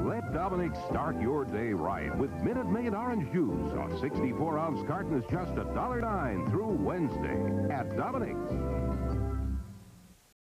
Let Dominick start your day right with Minute Maid orange juice. A 64-ounce carton is just $1.09 through Wednesday at Dominick's.